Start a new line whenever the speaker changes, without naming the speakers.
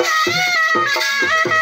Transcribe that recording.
よいしょ。